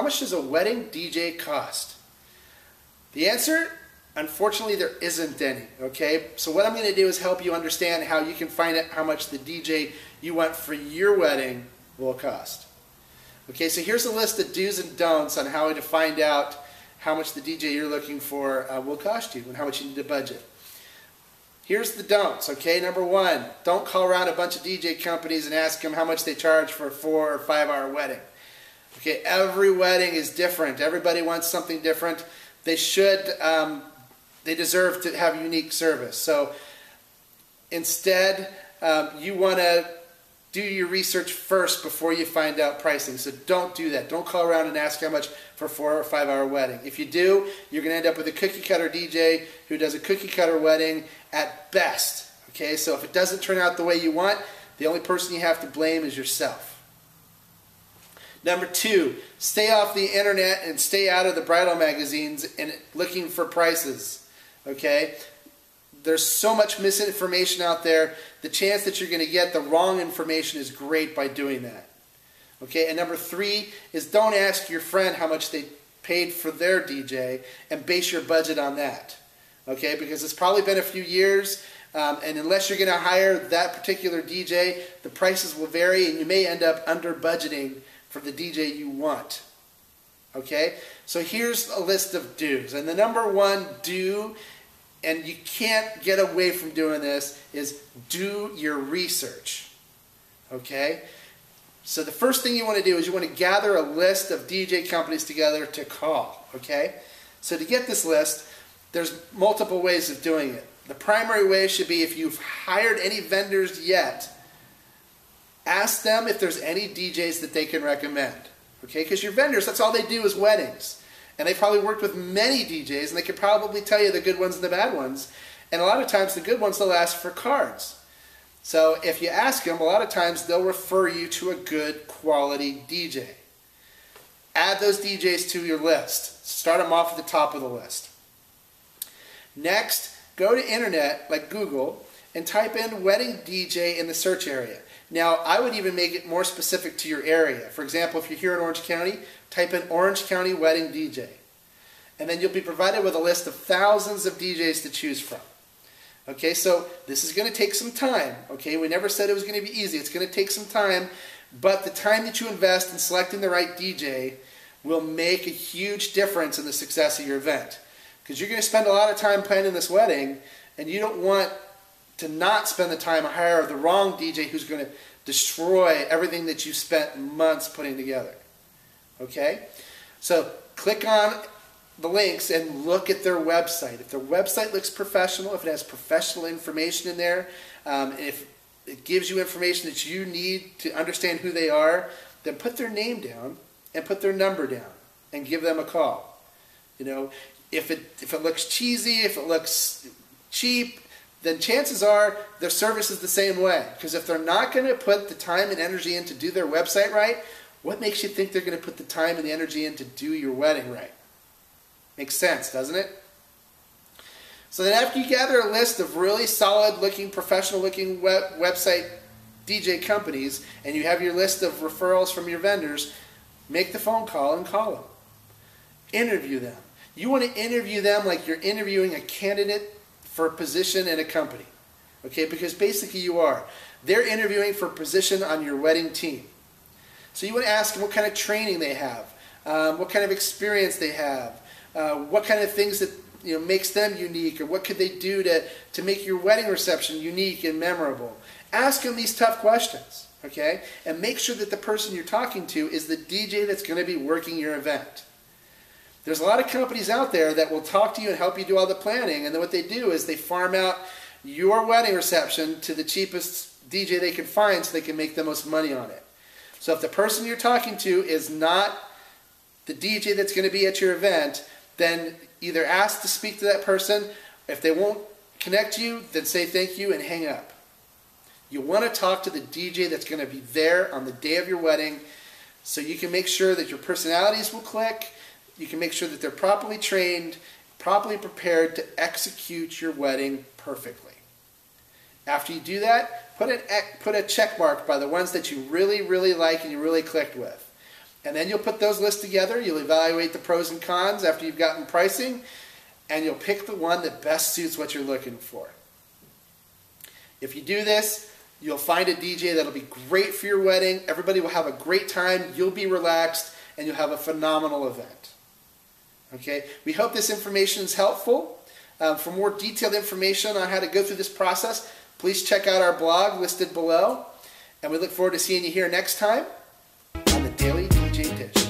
much does a wedding DJ cost? The answer, unfortunately, there isn't any. Okay, so what I'm going to do is help you understand how you can find out how much the DJ you want for your wedding will cost. Okay, so here's a list of do's and don'ts on how to find out how much the DJ you're looking for uh, will cost you and how much you need to budget. Here's the don'ts, okay? Number one, don't call around a bunch of DJ companies and ask them how much they charge for a four or five hour wedding. Okay, every wedding is different. Everybody wants something different. They should, um, they deserve to have unique service. So instead, um, you want to do your research first before you find out pricing. So don't do that. Don't call around and ask how much for a four or five hour wedding. If you do, you're going to end up with a cookie cutter DJ who does a cookie cutter wedding at best. Okay, so if it doesn't turn out the way you want, the only person you have to blame is yourself. Number two, stay off the internet and stay out of the bridal magazines and looking for prices. Okay, there's so much misinformation out there. The chance that you're going to get the wrong information is great by doing that. Okay, and number three is don't ask your friend how much they paid for their DJ and base your budget on that. Okay, because it's probably been a few years, um, and unless you're going to hire that particular DJ, the prices will vary, and you may end up under budgeting for the DJ you want. Okay, so here's a list of do's, and the number one do and you can't get away from doing this, is do your research. Okay? So the first thing you want to do is you want to gather a list of DJ companies together to call. Okay? So to get this list, there's multiple ways of doing it. The primary way should be if you've hired any vendors yet, ask them if there's any DJs that they can recommend. Okay? Because your vendors, that's all they do is weddings. And they probably worked with many DJs, and they could probably tell you the good ones and the bad ones. And a lot of times, the good ones they'll ask for cards. So if you ask them, a lot of times they'll refer you to a good quality DJ. Add those DJs to your list. Start them off at the top of the list. Next, go to internet like Google and type in wedding DJ in the search area. Now, I would even make it more specific to your area. For example, if you're here in Orange County, type in Orange County Wedding DJ. And then you'll be provided with a list of thousands of DJs to choose from. Okay, so this is going to take some time. Okay, we never said it was going to be easy. It's going to take some time, but the time that you invest in selecting the right DJ will make a huge difference in the success of your event. Because you're going to spend a lot of time planning this wedding, and you don't want to not spend the time hire the wrong DJ who's going to destroy everything that you spent months putting together. Okay? So click on the links and look at their website. If their website looks professional, if it has professional information in there, um, if it gives you information that you need to understand who they are, then put their name down and put their number down and give them a call. You know, if it if it looks cheesy, if it looks cheap, then chances are their service is the same way. Because if they're not going to put the time and energy in to do their website right, what makes you think they're going to put the time and the energy in to do your wedding right? Makes sense, doesn't it? So then after you gather a list of really solid looking, professional looking web, website DJ companies and you have your list of referrals from your vendors, make the phone call and call them. Interview them. You want to interview them like you're interviewing a candidate for a position in a company. Okay, because basically you are. They're interviewing for a position on your wedding team. So you want to ask them what kind of training they have, um, what kind of experience they have, uh, what kind of things that you know makes them unique, or what could they do to, to make your wedding reception unique and memorable. Ask them these tough questions, okay? And make sure that the person you're talking to is the DJ that's going to be working your event. There's a lot of companies out there that will talk to you and help you do all the planning, and then what they do is they farm out your wedding reception to the cheapest DJ they can find so they can make the most money on it. So if the person you're talking to is not the DJ that's going to be at your event, then either ask to speak to that person. If they won't connect you, then say thank you and hang up. You want to talk to the DJ that's going to be there on the day of your wedding so you can make sure that your personalities will click you can make sure that they're properly trained, properly prepared to execute your wedding perfectly. After you do that, put, an, put a check mark by the ones that you really, really like and you really clicked with. And then you'll put those lists together. You'll evaluate the pros and cons after you've gotten pricing, and you'll pick the one that best suits what you're looking for. If you do this, you'll find a DJ that'll be great for your wedding. Everybody will have a great time. You'll be relaxed, and you'll have a phenomenal event. Okay, we hope this information is helpful. Um, for more detailed information on how to go through this process, please check out our blog listed below. And we look forward to seeing you here next time on the Daily DJ Dish.